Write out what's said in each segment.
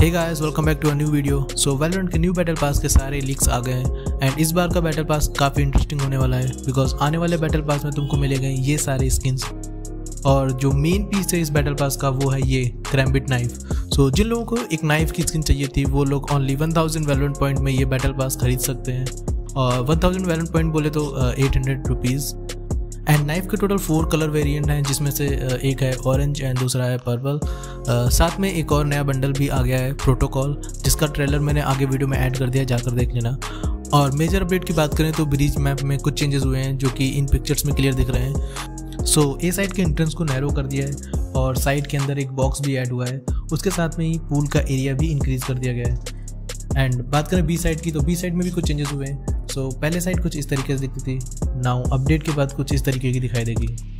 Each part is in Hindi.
Hey guys welcome back to a new video so Valorant के न्यू बैटल पास के सारे लीक्स आ गए हैं एंड इस बार का बैटल पास काफ़ी इंटरेस्टिंग होने वाला है बिकॉज़ आने वाले बैटल पास में तुमको मिलेंगे ये सारे स्किन्स और जो मेन पीस है इस बैटल पास का वो है ये क्रैम्बिट नाइफ सो जिन लोगों को एक नाइफ की स्किन चाहिए थी, वो लोग only one thousand Valorant point में ये बैटल पास खरीद सकते हैं. और वन थाउज़ेंड वेलोरेंट पॉइंट बोले तो eight hundred rupees and knife के टोटल फोर कलर वेरिएंट हैं, जिसमें से एक है ऑरेंज एंड दूसरा है पर्पल साथ में एक और नया बंडल भी आ गया है प्रोटोकॉल जिसका ट्रेलर मैंने आगे वीडियो में ऐड कर दिया, जाकर देख लेना. और मेजर अपडेट की बात करें तो ब्रिज मैप में कुछ चेंजेस हुए हैं, जो कि इन पिक्चर्स में क्लियर दिख रहे हैं. सो ए साइड के एंट्रेंस को नैरो कर दिया है और साइड के अंदर एक बॉक्स भी ऐड हुआ है. उसके साथ में ही पूल का एरिया भी इंक्रीज कर दिया गया है. एंड बात करें बी साइड की तो बी साइड में भी कुछ चेंजेस हुए हैं. सो so, पहले साइड कुछ इस तरीके से दिखती थी। नाउ अपडेट के बाद कुछ इस तरीके की दिखाई देगी।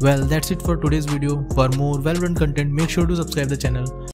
Well, that's it for today's video. For more well-run content, make sure to subscribe the channel.